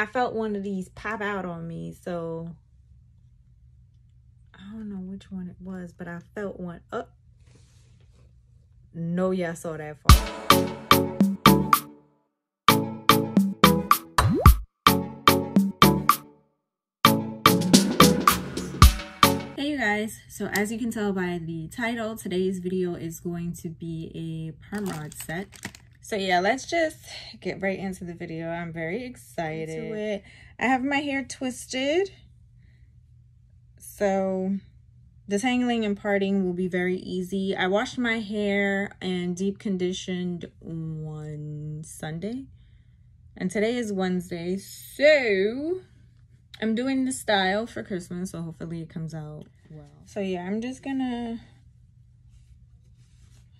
I felt one of these pop out on me. So I don't know which one it was, but I felt one up. No, y'all saw that far. Hey you guys, so as you can tell by the title, today's video is going to be a perm rod set. So yeah, let's just get right into the video. I'm very excited. I have my hair twisted. So detangling and parting will be very easy. I washed my hair and deep conditioned one Sunday. And today is Wednesday. So I'm doing the style for Christmas, so hopefully it comes out well. So yeah, I'm just gonna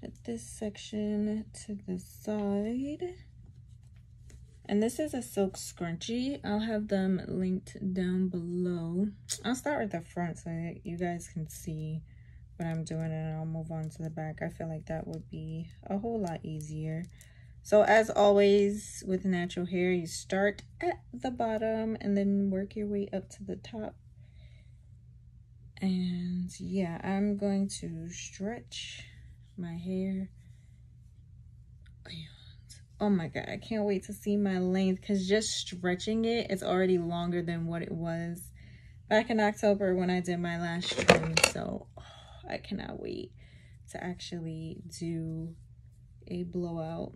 put this section to the side. And this is a silk scrunchie. I'll have them linked down below. I'll start with the front so that you guys can see what I'm doing and I'll move on to the back. I feel like that would be a whole lot easier. So as always with natural hair, you start at the bottom and then work your way up to the top. And yeah, I'm going to stretch my hair. Oh my god, I can't wait to see my length because just stretching it, it's already longer than what it was back in October when I did my last trim. So oh, I cannot wait to actually do a blowout.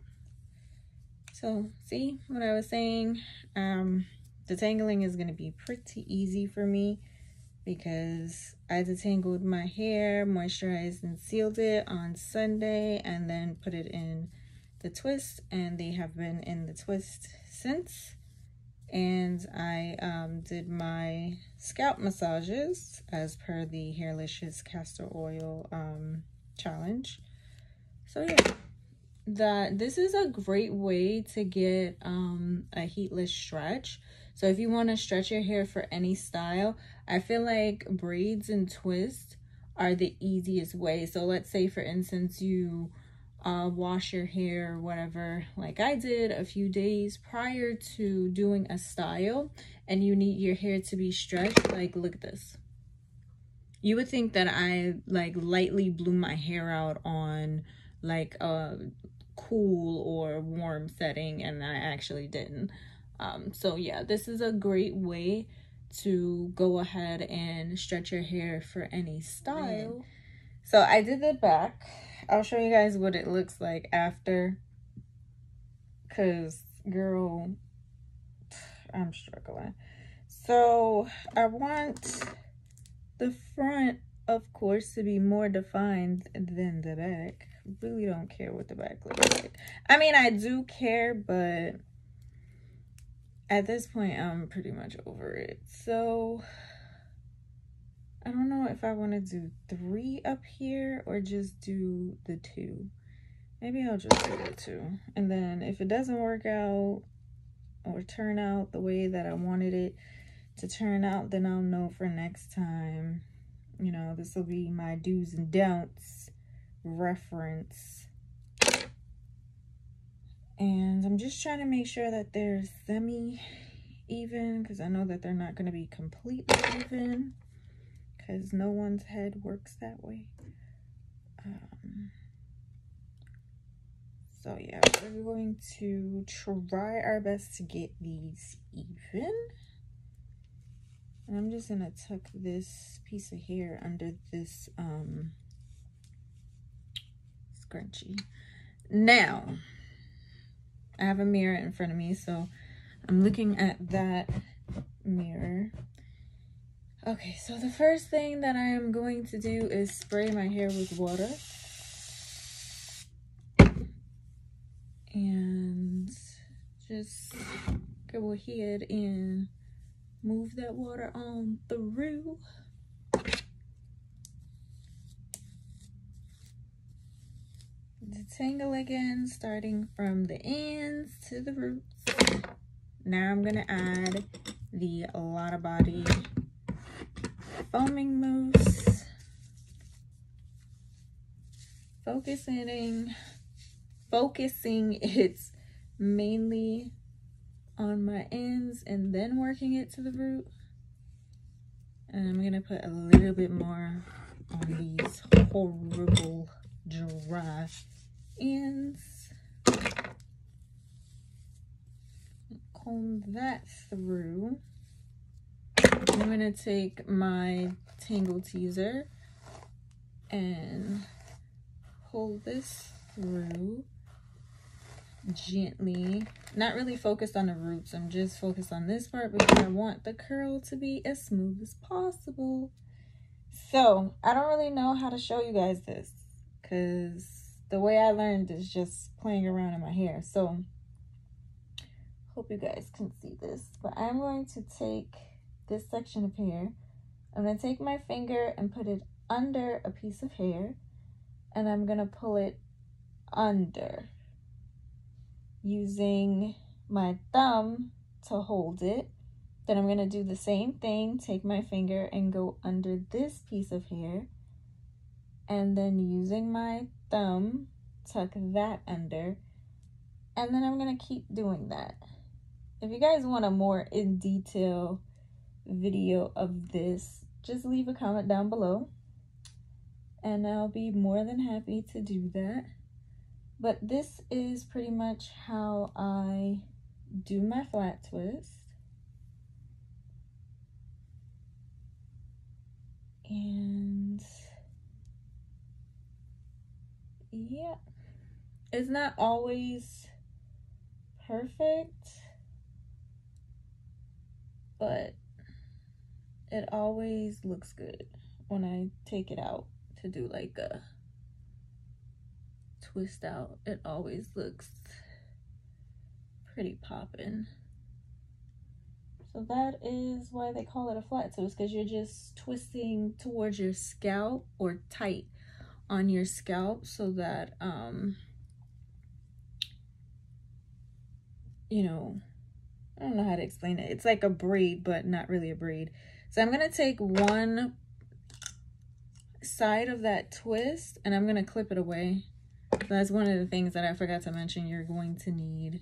So see what I was saying? Um, detangling is going to be pretty easy for me because I detangled my hair, moisturized and sealed it on Sunday and then put it in the twist and they have been in the twist since. And I um, did my scalp massages as per the Hairlicious castor oil um, challenge. So yeah that this is a great way to get um, a heatless stretch. So if you want to stretch your hair for any style, I feel like braids and twists are the easiest way. So let's say for instance you uh, wash your hair or whatever like I did a few days prior to doing a style and you need your hair to be stretched like look at this. You would think that I like lightly blew my hair out on like a cool or warm setting and I actually didn't. Um, so yeah, this is a great way to go ahead and stretch your hair for any style. So I did the back. I'll show you guys what it looks like after. Cause girl, I'm struggling. So I want the front, of course, to be more defined than the back really don't care what the back looks like. I mean, I do care, but at this point, I'm pretty much over it. So, I don't know if I want to do three up here or just do the two. Maybe I'll just do the two. And then if it doesn't work out or turn out the way that I wanted it to turn out, then I'll know for next time. You know, this will be my do's and don'ts reference. And I'm just trying to make sure that they're semi-even because I know that they're not going to be completely even because no one's head works that way. Um, so yeah, we're going to try our best to get these even. And I'm just going to tuck this piece of hair under this um, scrunchie. Now, I have a mirror in front of me, so I'm looking at that mirror. Okay, so the first thing that I am going to do is spray my hair with water. And just go ahead and move that water on through. Detangle again, starting from the ends to the roots. Now I'm to add the Lotta Body foaming mousse. Focusing, focusing its mainly on my ends and then working it to the root. And I'm gonna put a little bit more on these horrible dry ends. Comb that through. I'm gonna take my Tangle Teezer and pull this through gently. Not really focused on the roots. I'm just focused on this part because I want the curl to be as smooth as possible. So, I don't really know how to show you guys this because the way I learned is just playing around in my hair. So, hope you guys can see this. But I'm going to take this section of hair. I'm going to take my finger and put it under a piece of hair. And I'm going to pull it under using my thumb to hold it. Then I'm going to do the same thing, take my finger and go under this piece of hair. And then using my thumb, tuck that under. And then I'm to keep doing that. If you guys want a more in detail video of this, just leave a comment down below. And I'll be more than happy to do that. But this is pretty much how I do my flat twist. And yeah, it's not always perfect, but it always looks good when I take it out to do like a twist out, it always looks pretty poppin'. So that is why they call it a flat twist, because you're just twisting towards your scalp or tight on your scalp so that, um, you know, I don't know how to explain it. It's like a braid, but not really a braid. So I'm going to take one side of that twist and I'm going to clip it away that's one of the things that I forgot to mention. You're going to need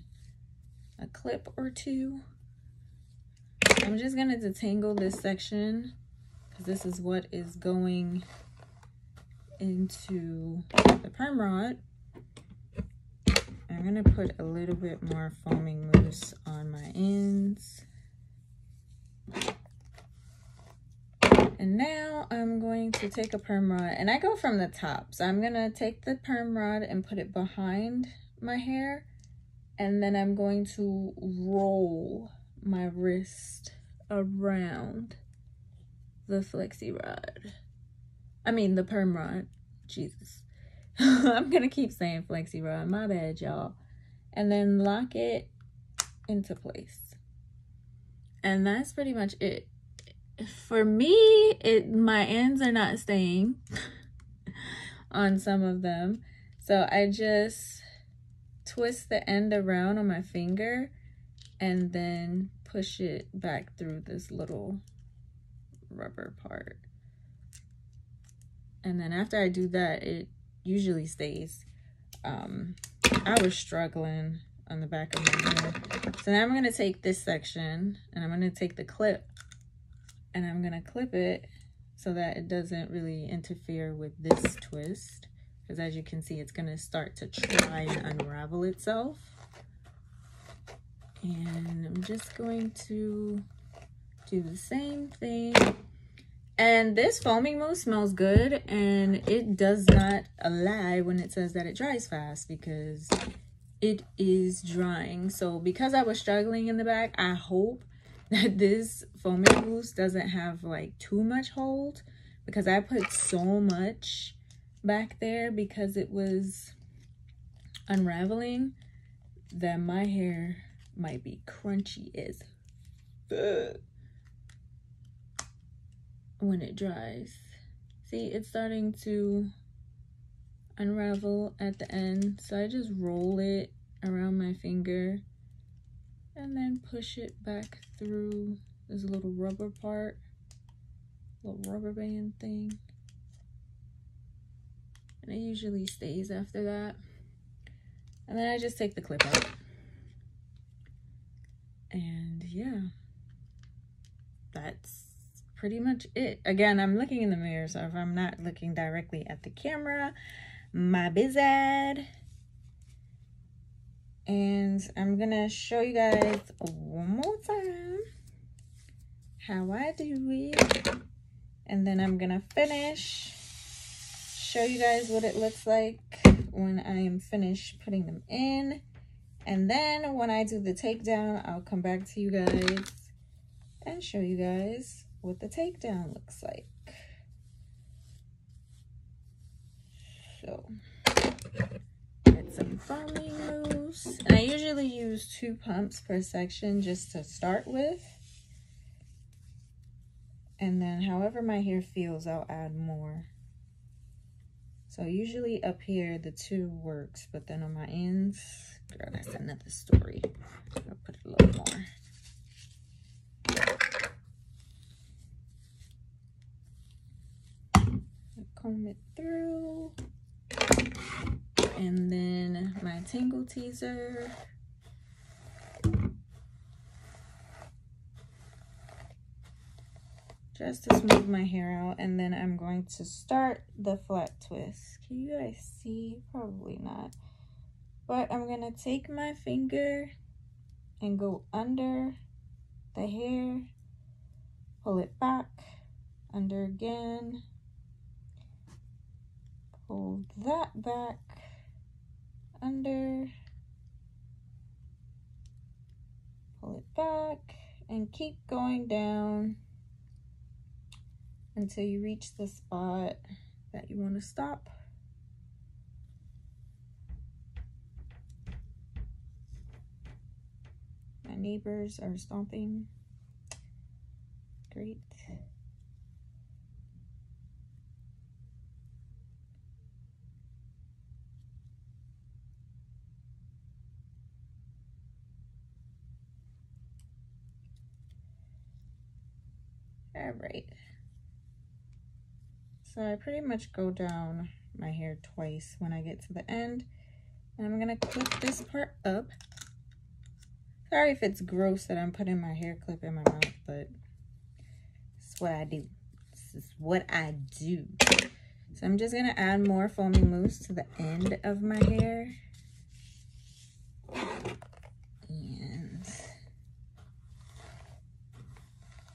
a clip or two. I'm just going to detangle this section because this is what is going into the perm rod. I'm going to put a little bit more foaming mousse on my ends. And now I'm going to take a perm rod and I go from the top. So I'm going to take the perm rod and put it behind my hair. And then I'm going to roll my wrist around the flexi rod. I mean the perm rod. Jesus. I'm going to keep saying flexi rod. My bad, y'all. And then lock it into place. And that's pretty much it for me, it my ends are not staying on some of them. So I just twist the end around on my finger and then push it back through this little rubber part. And then after I do that, it usually stays. Um, I was struggling on the back of my hair. So now I'm going to take this section and I'm going to take the clip and I'm gonna clip it so that it doesn't really interfere with this twist because as you can see it's gonna start to try and unravel itself and I'm just going to do the same thing and this foaming mousse smells good and it does not lie when it says that it dries fast because it is drying. So because I was struggling in the back I hope that this foaming mousse doesn't have like too much hold because I put so much back there because it was unraveling that my hair might be crunchy as when it dries. See, it's starting to unravel at the end. So I just roll it around my finger and then push it back through this little rubber part, little rubber band thing. And it usually stays after that. And then I just take the clip out. And yeah, that's pretty much it. Again, I'm looking in the mirror, so if I'm not looking directly at the camera, my bizad. And I'm gonna show you guys one more time how I do it. And then I'm gonna finish, show you guys what it looks like when I am finished putting them in. And then when I do the takedown, I'll come back to you guys and show you guys what the takedown looks like. So, get some foaming mousse. And I usually use two pumps per section just to start with. And then however my hair feels, I'll add more. So usually up here, the two works, but then on my ends, girl, that's another story. I'll put a little more. Comb it through. And then my Tangle Teezer. just to smooth my hair out and then I'm going to start the flat twist. Can you guys see? Probably not. But I'm going to take my finger and go under the hair, pull it back, under again, pull that back, under, pull it back, and keep going down until you reach the spot that you want to stop. My neighbors are stomping. Great. All right. So I pretty much go down my hair twice when I get to the end. And I'm to clip this part up. Sorry if it's gross that I'm putting my hair clip in my mouth, but it's what I do. This is what I do. So I'm just to add more foamy mousse to the end of my hair. And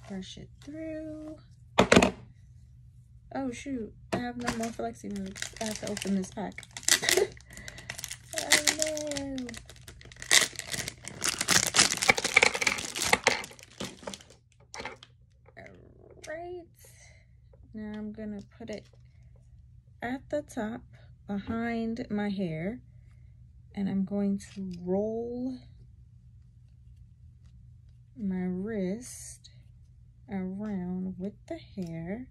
brush it through. Oh shoot, I have no more flexi moves. I have to open this pack. oh no. Alright. Now I'm gonna put it at the top behind my hair and I'm going to roll my wrist around with the hair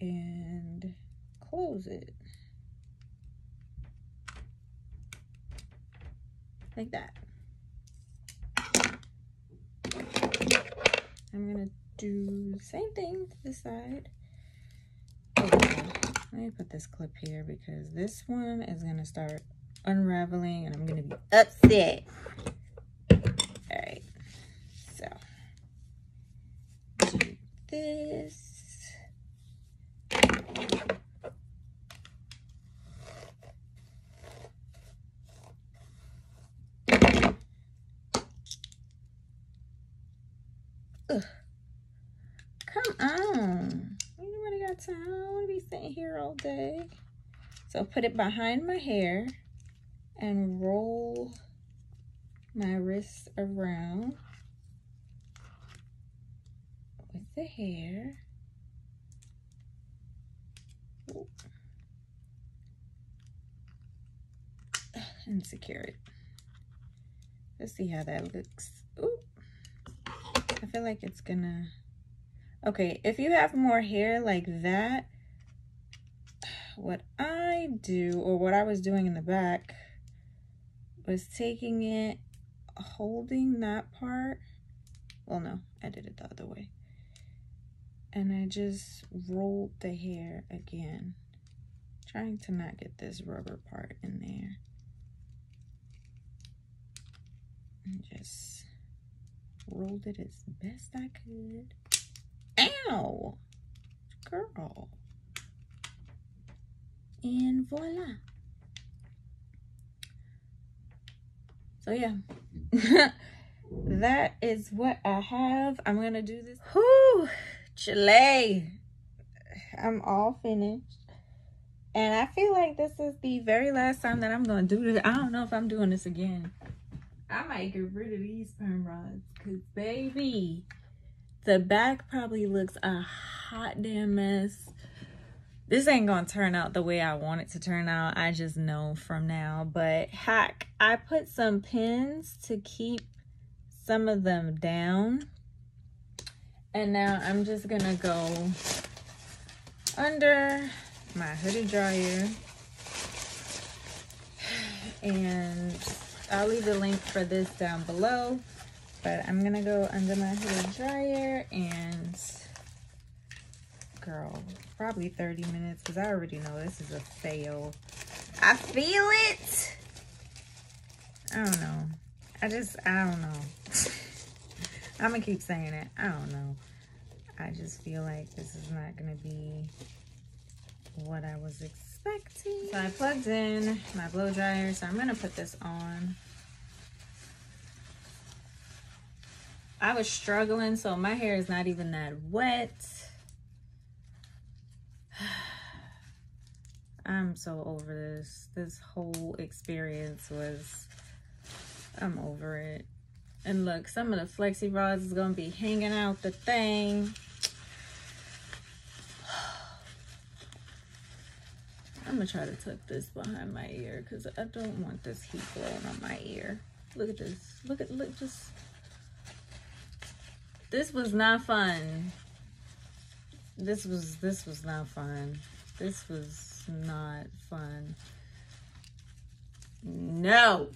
and close it. Like that. I'm gonna do the same thing to the side. Okay, let me put this clip here because this one is gonna start unraveling and I'm gonna be upset. All right, so do this. Ugh. Come on. Anybody got time? Here all day. So put it behind my hair and roll my wrist around with the hair. And secure it. Let's see how that looks. Ooh. I feel like it's gonna... Okay, if you have more hair like that, what I do, or what I was doing in the back, was taking it, holding that part. Well, no, I did it the other way. And I just rolled the hair again. Trying to not get this rubber part in there. And just rolled it as best I could. Ow! Girl. And voila. So yeah. that is what I have. I'm gonna do this. Whoo! Chile. I'm all finished. And I feel like this is the very last time that I'm to do this. I don't know if I'm doing this again. I might get rid of these perm rods. Because, baby, the back probably looks a hot damn mess. This ain't to turn out the way I want it to turn out. I just know from now. But, heck, I put some pins to keep some of them down. And now I'm just to go under my hooded dryer. And I'll leave the link for this down below. But I'm gonna go under my hooded dryer and girl, probably 30 minutes because I already know this is a fail. I feel it. I don't know. I just, I don't know. I'm gonna keep saying it. I don't know. I just feel like this is not gonna be what I was expecting. So I plugged in my blow dryer, so I'm gonna put this on. I was struggling, so my hair is not even that wet. I'm so over this. This whole experience was, I'm over it. And look, some of the flexi rods is gonna be hanging out the thing. I'm gonna try to tuck this behind my ear because I don't want this heat blowing on my ear. Look at this. Look at look just this was not fun. This was this was not fun. This was not fun. No.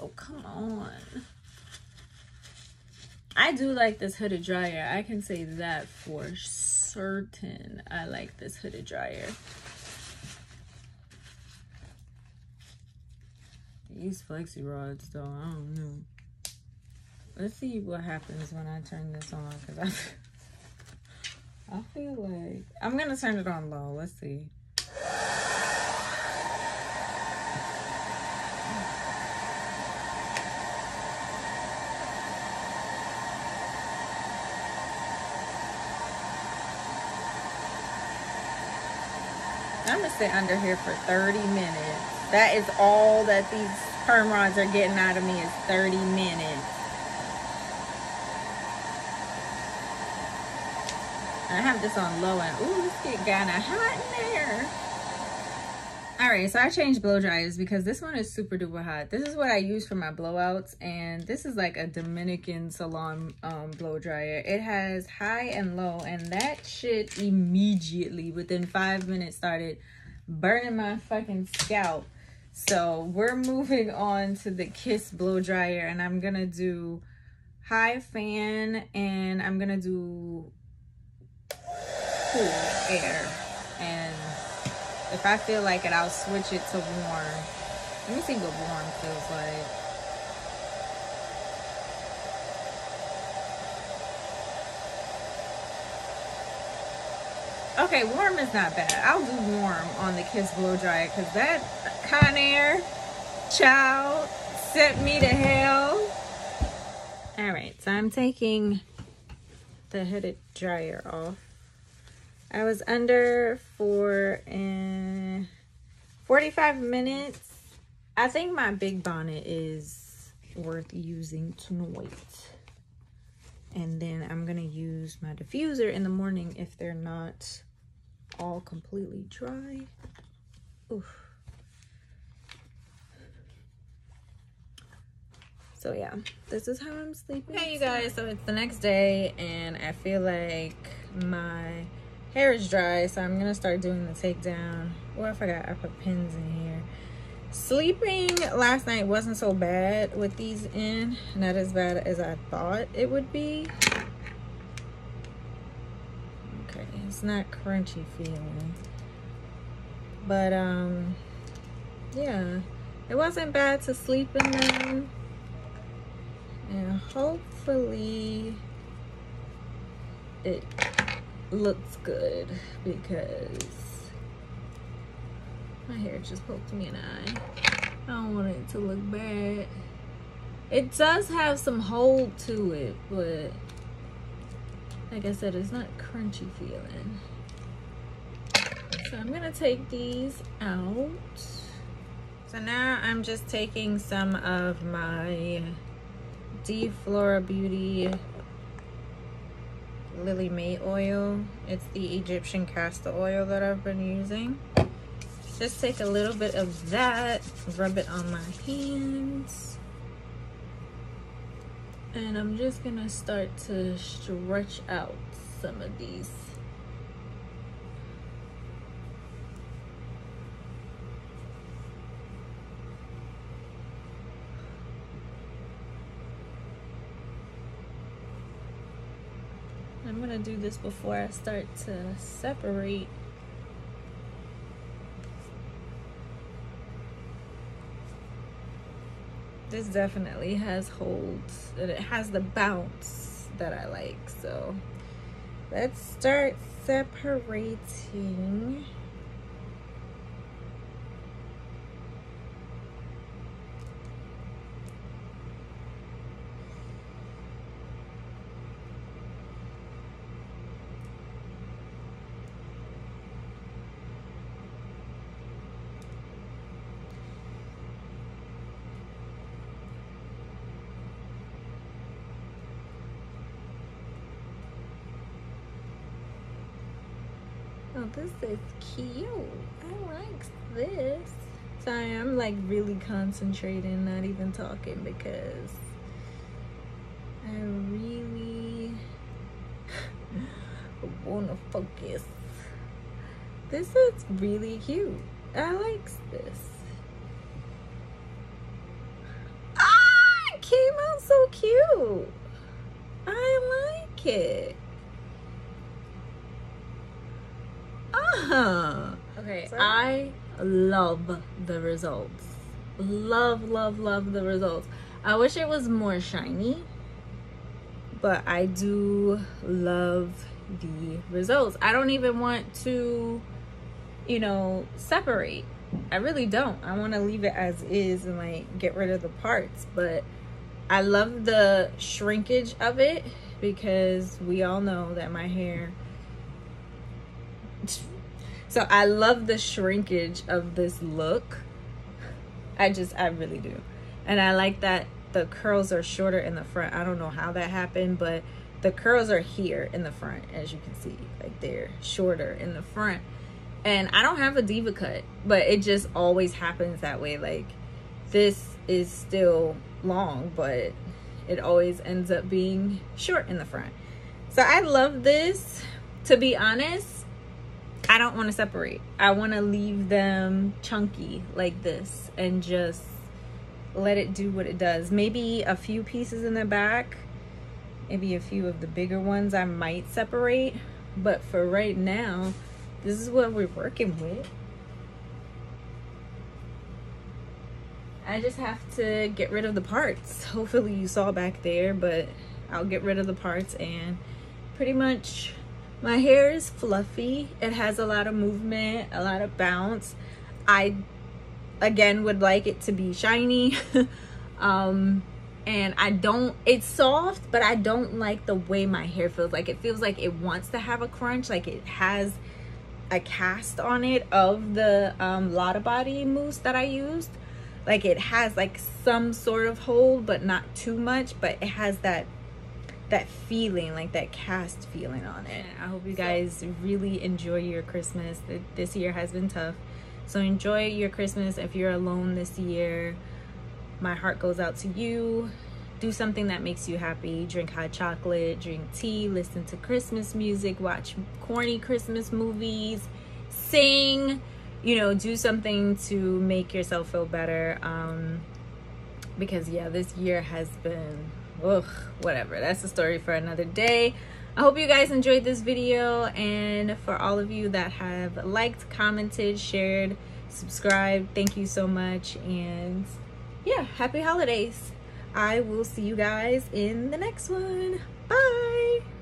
Oh, come on. I do like this hooded dryer. I can say that for certain I like this hooded dryer. These flexi rods though, I don't know. Let's see what happens when I turn this on because I, I feel like I'm gonna turn it on low. Let's see. I'm gonna sit under here for 30 minutes. That is all that these perm rods are getting out of me is 30 minutes. I have this on low and ooh, this get kinda hot in there. All right, so I changed blow dryers because this one is super duper hot. This is what I use for my blowouts, and this is like a Dominican salon um, blow dryer. It has high and low, and that shit immediately, within five minutes, started burning my fucking scalp. So we're moving on to the Kiss blow dryer, and I'm gonna do high fan, and I'm gonna do cool air, and if I feel like it, I'll switch it to warm. Let me see what warm feels like. Okay, warm is not bad. I'll do warm on the Kiss Blow Dryer because that Conair child sent me to hell. All right, so I'm taking the hooded dryer off. I was under for uh, 45 minutes. I think my big bonnet is worth using tonight. And then I'm going to use my diffuser in the morning if they're not all completely dry. Oof. So yeah, this is how I'm sleeping. Hey you guys, so it's the next day and I feel like my hair is dry so i'm gonna start doing the takedown. Oh i forgot i put pins in here. Sleeping last night wasn't so bad with these in not as bad as i thought it would be. Okay it's not crunchy feeling. But um yeah it wasn't bad to sleep in them. And hopefully it looks good because my hair just poked me in the eye. I don't want it to look bad. It does have some hold to it but like I said it's not crunchy feeling. So I'm gonna take these out. So now I'm just taking some of my D Flora Beauty Lillie Mae oil. It's the Egyptian castor oil that I've been using. Just take a little bit of that, rub it on my hands. And I'm just gonna start to stretch out some of these I'm gonna do this before I start to separate. This definitely has holds and it has the bounce that I like so let's start separating Oh, this is cute. I like this. Sorry, I'm like really concentrating, not even talking because I really wanna focus. This is really cute. I like this. Ah, it came out so cute. I like it. Okay, Sorry? I love the results. Love, love, love the results. I wish it was more shiny, but I do love the results. I don't even want to, you know, separate. I really don't. I want to leave it as is and like get rid of the parts, but I love the shrinkage of it because we all know that my hair so I love the shrinkage of this look. I just, I really do. And I like that the curls are shorter in the front. I don't know how that happened, but the curls are here in the front, as you can see. Like they're shorter in the front. And I don't have a diva cut, but it just always happens that way. Like this is still long, but it always ends up being short in the front. So I love this. To be honest, I don't want to separate. I want to leave them chunky like this and just let it do what it does. Maybe a few pieces in the back, maybe a few of the bigger ones I might separate. But for right now, this is what we're working with. I just have to get rid of the parts. Hopefully you saw back there, but I'll get rid of the parts and pretty much my hair is fluffy. It has a lot of movement, a lot of bounce. I, again, would like it to be shiny. um, and I don't, it's soft, but I don't like the way my hair feels. Like it feels like it wants to have a crunch. Like it has a cast on it of the um, Lotta Body mousse that I used. Like it has like some sort of hold, but not too much. But it has that that feeling, like that cast feeling on it. I hope you guys really enjoy your Christmas. This year has been tough. So enjoy your Christmas. If you're alone this year, my heart goes out to you. Do something that makes you happy. Drink hot chocolate, drink tea, listen to Christmas music, watch corny Christmas movies, sing, you know, do something to make yourself feel better. Um, because yeah, this year has been ugh, whatever. That's a story for another day. I hope you guys enjoyed this video and for all of you that have liked, commented, shared, subscribed, Thank you so much. And yeah, happy holidays. I will see you guys in the next one. Bye.